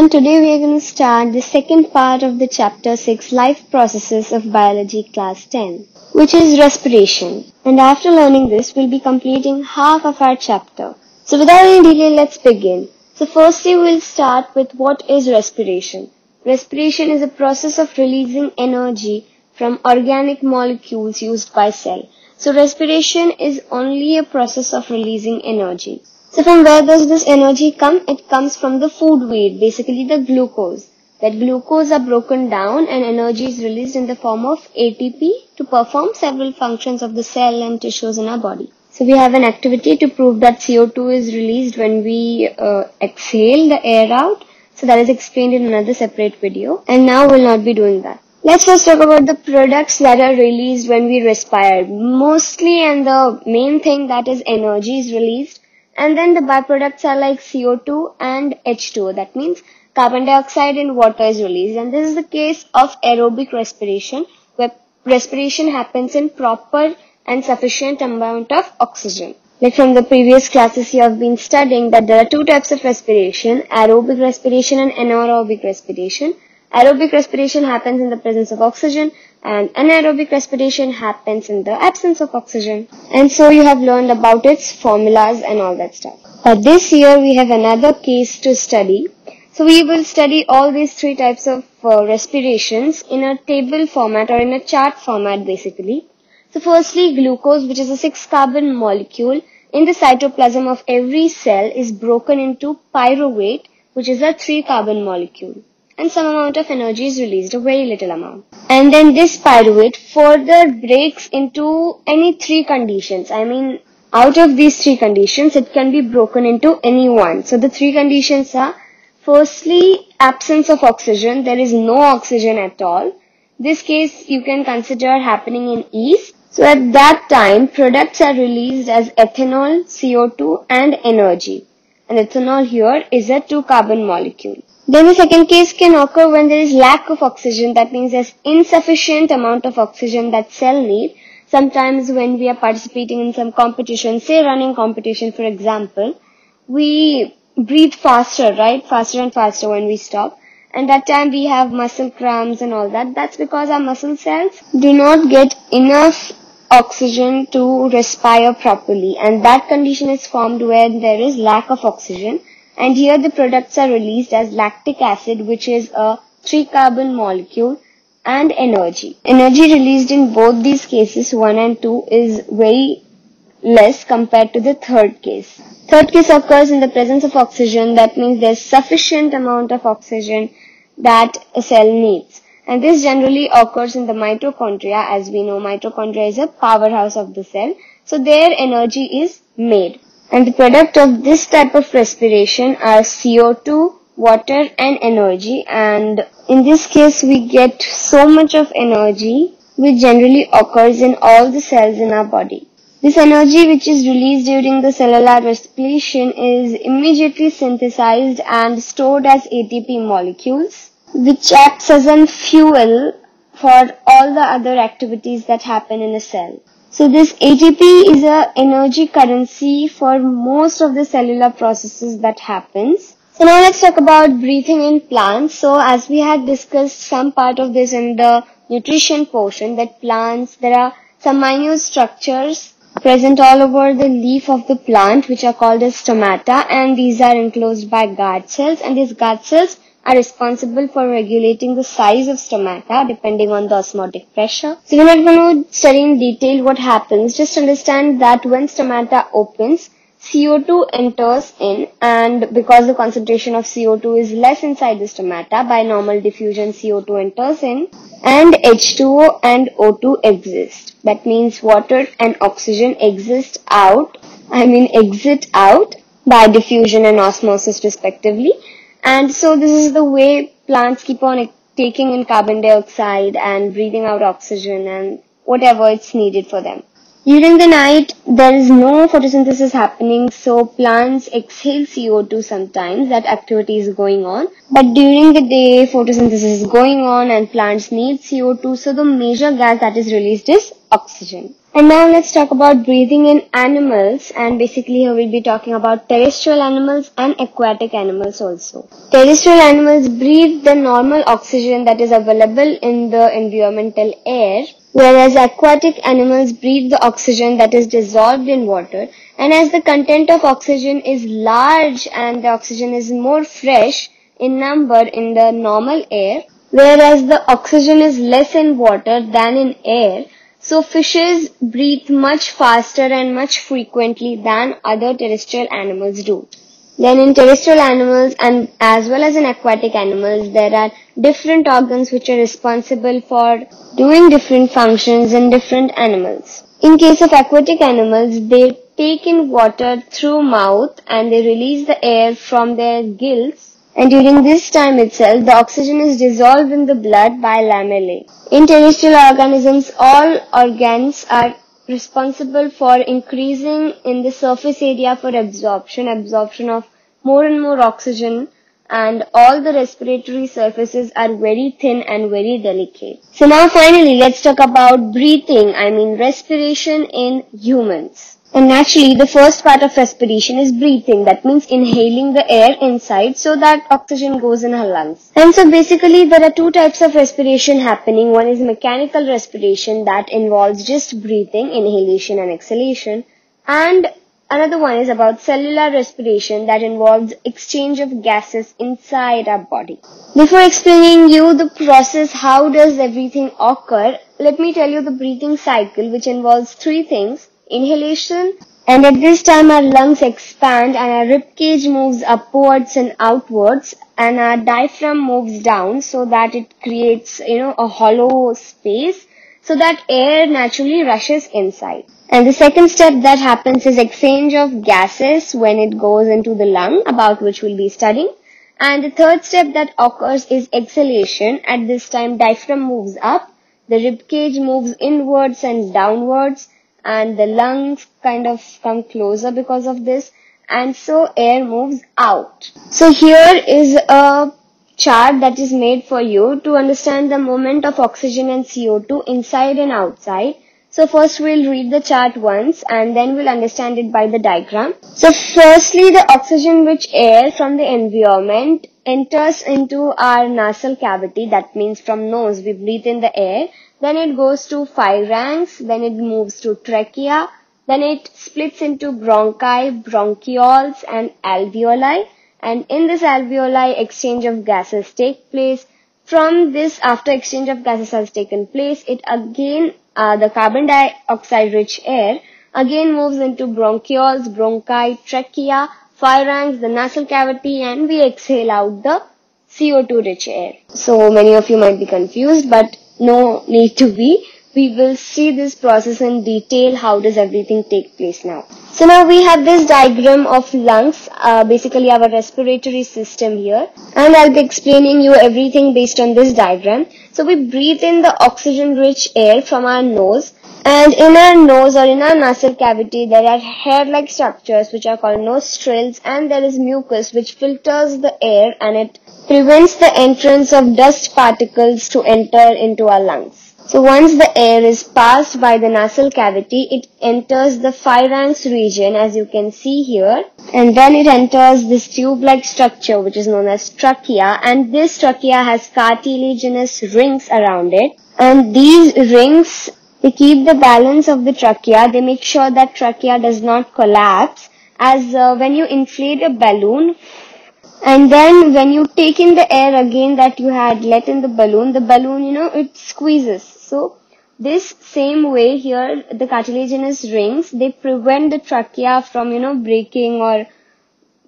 everyone, today we are going to start the second part of the chapter 6 life processes of biology class 10 which is respiration and after learning this we'll be completing half of our chapter. So without any delay let's begin. So firstly we'll start with what is respiration. Respiration is a process of releasing energy from organic molecules used by cell. So respiration is only a process of releasing energy. So from where does this energy come? It comes from the food we eat, basically the glucose. That glucose are broken down and energy is released in the form of ATP to perform several functions of the cell and tissues in our body. So we have an activity to prove that CO2 is released when we uh, exhale the air out. So that is explained in another separate video and now we'll not be doing that. Let's first talk about the products that are released when we respire. Mostly and the main thing that is energy is released and then the byproducts are like CO2 and H2O. That means carbon dioxide and water is released. And this is the case of aerobic respiration where respiration happens in proper and sufficient amount of oxygen. Like from the previous classes you have been studying that there are two types of respiration, aerobic respiration and anaerobic respiration. Aerobic respiration happens in the presence of oxygen and anaerobic respiration happens in the absence of oxygen. And so you have learned about its formulas and all that stuff. But this year we have another case to study. So we will study all these three types of uh, respirations in a table format or in a chart format basically. So firstly glucose which is a 6 carbon molecule in the cytoplasm of every cell is broken into pyruvate which is a 3 carbon molecule and some amount of energy is released, a very little amount. And then this pyruvate further breaks into any three conditions. I mean, out of these three conditions, it can be broken into any one. So the three conditions are, firstly, absence of oxygen. There is no oxygen at all. This case you can consider happening in yeast. So at that time, products are released as ethanol, CO2 and energy. And ethanol here is a two carbon molecule. Then the second case can occur when there is lack of oxygen. That means there's insufficient amount of oxygen that cell need. Sometimes when we are participating in some competition, say running competition for example, we breathe faster, right? Faster and faster when we stop. And that time we have muscle cramps and all that. That's because our muscle cells do not get enough oxygen to respire properly. And that condition is formed when there is lack of oxygen and here the products are released as lactic acid which is a 3 carbon molecule and energy. Energy released in both these cases 1 and 2 is very less compared to the third case. Third case occurs in the presence of oxygen that means there's sufficient amount of oxygen that a cell needs. And this generally occurs in the mitochondria as we know mitochondria is a powerhouse of the cell. So their energy is made. And the product of this type of respiration are CO2, water and energy and in this case we get so much of energy which generally occurs in all the cells in our body. This energy which is released during the cellular respiration is immediately synthesized and stored as ATP molecules which acts as a fuel for all the other activities that happen in a cell. So this ATP is a energy currency for most of the cellular processes that happens. So now let's talk about breathing in plants. So as we had discussed some part of this in the nutrition portion that plants, there are some minute structures present all over the leaf of the plant which are called as stomata and these are enclosed by guard cells and these guard cells are responsible for regulating the size of stomata depending on the osmotic pressure. So we're not going to study in detail what happens. Just understand that when stomata opens, CO2 enters in and because the concentration of CO2 is less inside the stomata, by normal diffusion CO2 enters in and H2O and O2 exist. That means water and oxygen exist out, I mean exit out by diffusion and osmosis respectively and so this is the way plants keep on taking in carbon dioxide and breathing out oxygen and whatever it's needed for them. During the night, there is no photosynthesis happening, so plants exhale CO2 sometimes, that activity is going on. But during the day, photosynthesis is going on and plants need CO2, so the major gas that is released is oxygen. And now let's talk about breathing in animals and basically here we'll be talking about terrestrial animals and aquatic animals also. Terrestrial animals breathe the normal oxygen that is available in the environmental air whereas aquatic animals breathe the oxygen that is dissolved in water and as the content of oxygen is large and the oxygen is more fresh in number in the normal air whereas the oxygen is less in water than in air so fishes breathe much faster and much frequently than other terrestrial animals do. Then in terrestrial animals and as well as in aquatic animals, there are different organs which are responsible for doing different functions in different animals. In case of aquatic animals, they take in water through mouth and they release the air from their gills and during this time itself the oxygen is dissolved in the blood by lamellae. In terrestrial organisms, all organs are responsible for increasing in the surface area for absorption, absorption of more and more oxygen and all the respiratory surfaces are very thin and very delicate. So now finally let's talk about breathing, I mean respiration in humans. And naturally, the first part of respiration is breathing. That means inhaling the air inside so that oxygen goes in our lungs. And so basically, there are two types of respiration happening. One is mechanical respiration that involves just breathing, inhalation and exhalation. And another one is about cellular respiration that involves exchange of gases inside our body. Before explaining you the process, how does everything occur, let me tell you the breathing cycle which involves three things inhalation. And at this time our lungs expand and our rib cage moves upwards and outwards and our diaphragm moves down so that it creates you know a hollow space so that air naturally rushes inside. And the second step that happens is exchange of gases when it goes into the lung about which we'll be studying. And the third step that occurs is exhalation. At this time diaphragm moves up the rib cage moves inwards and downwards and the lungs kind of come closer because of this and so air moves out. So here is a chart that is made for you to understand the movement of oxygen and CO2 inside and outside. So first we'll read the chart once and then we'll understand it by the diagram. So firstly the oxygen rich air from the environment enters into our nasal cavity that means from nose we breathe in the air then it goes to pharynx, then it moves to trachea, then it splits into bronchi, bronchioles and alveoli and in this alveoli exchange of gases take place. From this after exchange of gases has taken place, it again uh, the carbon dioxide rich air again moves into bronchioles, bronchi, trachea, pharynx, the nasal cavity and we exhale out the CO2 rich air. So many of you might be confused but no need to be. We will see this process in detail. How does everything take place now? So now we have this diagram of lungs, uh, basically our respiratory system here. And I'll be explaining you everything based on this diagram. So we breathe in the oxygen rich air from our nose and in our nose or in our nasal cavity, there are hair-like structures which are called nostrils and there is mucus which filters the air and it prevents the entrance of dust particles to enter into our lungs. So once the air is passed by the nasal cavity, it enters the pharynx region as you can see here and then it enters this tube-like structure which is known as trachea and this trachea has cartilaginous rings around it and these rings they keep the balance of the trachea. They make sure that trachea does not collapse as uh, when you inflate a balloon and then when you take in the air again that you had let in the balloon, the balloon, you know, it squeezes. So this same way here, the cartilaginous rings, they prevent the trachea from, you know, breaking or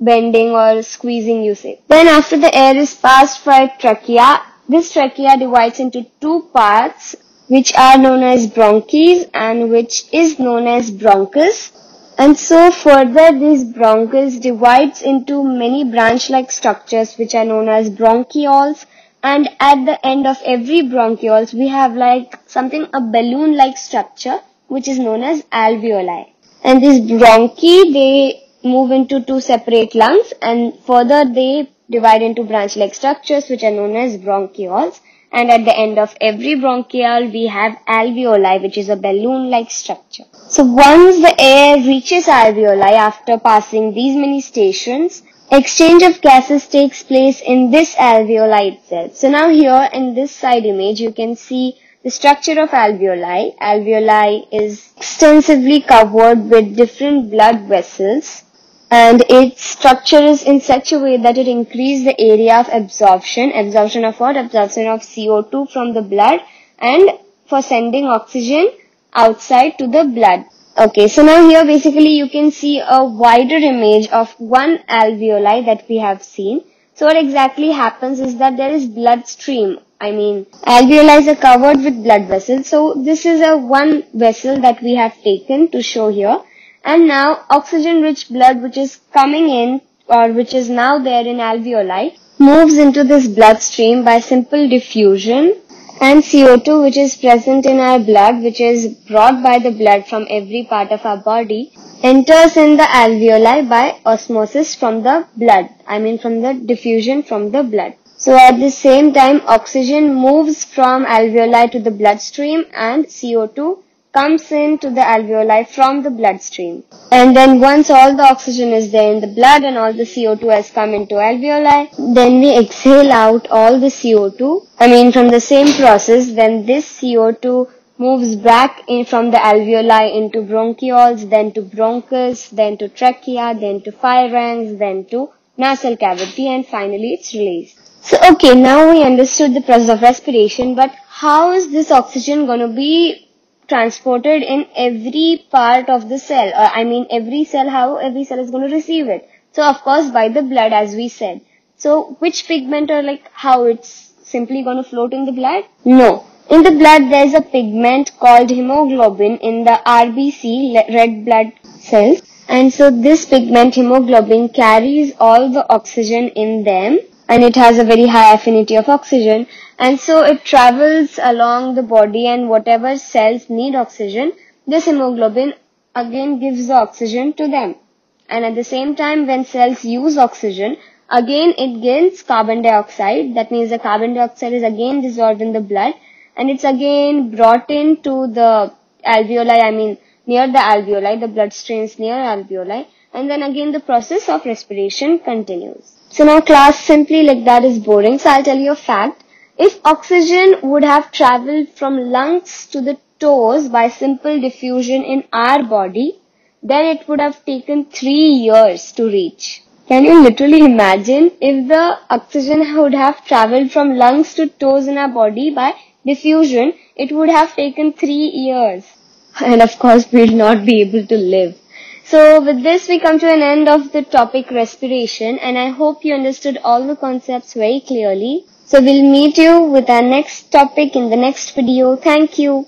bending or squeezing, you say. Then after the air is passed by trachea, this trachea divides into two parts which are known as bronchs and which is known as bronchus. And so further this bronchus divides into many branch-like structures which are known as bronchioles and at the end of every bronchioles we have like something a balloon-like structure which is known as alveoli. And these bronchi they move into two separate lungs and further they divide into branch-like structures which are known as bronchioles and at the end of every bronchiole we have alveoli which is a balloon-like structure. So once the air reaches alveoli after passing these many stations, exchange of gases takes place in this alveoli itself. So now here in this side image you can see the structure of alveoli. Alveoli is extensively covered with different blood vessels and its structure is in such a way that it increases the area of absorption. Absorption of what? Absorption of CO2 from the blood and for sending oxygen outside to the blood. Okay, so now here basically you can see a wider image of one alveoli that we have seen. So what exactly happens is that there is bloodstream. I mean, alveoli are covered with blood vessels. So this is a one vessel that we have taken to show here. And now oxygen rich blood which is coming in or which is now there in alveoli moves into this bloodstream by simple diffusion and CO2 which is present in our blood which is brought by the blood from every part of our body enters in the alveoli by osmosis from the blood. I mean from the diffusion from the blood. So at the same time oxygen moves from alveoli to the bloodstream and CO2 comes into the alveoli from the bloodstream. And then once all the oxygen is there in the blood and all the CO2 has come into alveoli, then we exhale out all the CO2. I mean from the same process, then this CO2 moves back in from the alveoli into bronchioles, then to bronchus, then to trachea, then to pharynx, then to nasal cavity and finally it's released. So okay, now we understood the process of respiration, but how is this oxygen going to be transported in every part of the cell or I mean every cell how every cell is going to receive it. So of course by the blood as we said. So which pigment or like how it's simply going to float in the blood? No. In the blood there's a pigment called hemoglobin in the RBC red blood cells and so this pigment hemoglobin carries all the oxygen in them and it has a very high affinity of oxygen. And so it travels along the body and whatever cells need oxygen this hemoglobin again gives the oxygen to them. And at the same time when cells use oxygen again it gains carbon dioxide. That means the carbon dioxide is again dissolved in the blood. And it's again brought into the alveoli I mean near the alveoli the blood streams near alveoli. And then again the process of respiration continues. So now class simply like that is boring. So I'll tell you a fact. If oxygen would have traveled from lungs to the toes by simple diffusion in our body, then it would have taken three years to reach. Can you literally imagine if the oxygen would have traveled from lungs to toes in our body by diffusion, it would have taken three years. And of course, we'll not be able to live. So with this we come to an end of the topic respiration and I hope you understood all the concepts very clearly. So we'll meet you with our next topic in the next video. Thank you.